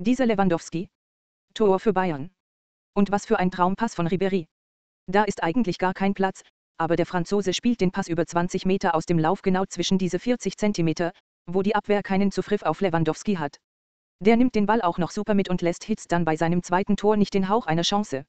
Dieser Lewandowski? Tor für Bayern. Und was für ein Traumpass von Ribéry. Da ist eigentlich gar kein Platz, aber der Franzose spielt den Pass über 20 Meter aus dem Lauf genau zwischen diese 40 Zentimeter, wo die Abwehr keinen Zugriff auf Lewandowski hat. Der nimmt den Ball auch noch super mit und lässt Hitz dann bei seinem zweiten Tor nicht den Hauch einer Chance.